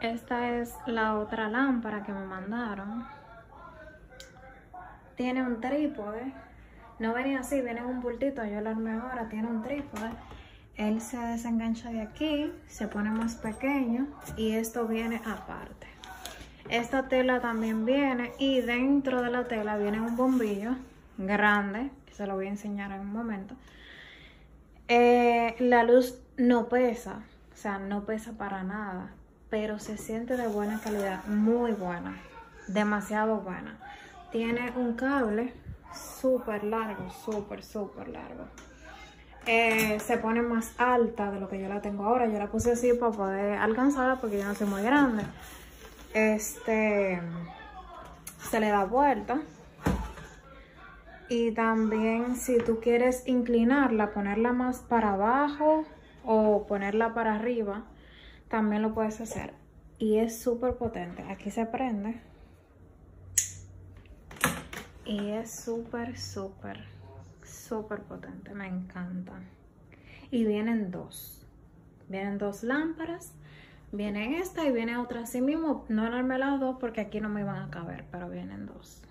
Esta es la otra lámpara que me mandaron. Tiene un trípode. No venía así, viene en un bultito. Yo lo armé ahora. Tiene un trípode. Él se desengancha de aquí, se pone más pequeño y esto viene aparte. Esta tela también viene y dentro de la tela viene un bombillo grande, que se lo voy a enseñar en un momento. Eh, la luz no pesa, o sea, no pesa para nada, pero se siente de buena calidad, muy buena, demasiado buena. Tiene un cable súper largo, súper, súper largo. Eh, se pone más alta de lo que yo la tengo ahora. Yo la puse así para poder alcanzarla porque yo no soy muy grande. Este se le da vuelta. Y también si tú quieres inclinarla, ponerla más para abajo o ponerla para arriba, también lo puedes hacer. Y es súper potente. Aquí se prende. Y es súper, súper, súper potente. Me encanta. Y vienen dos. Vienen dos lámparas. Viene esta y viene otra así mismo. No armé las dos porque aquí no me iban a caber, pero vienen dos.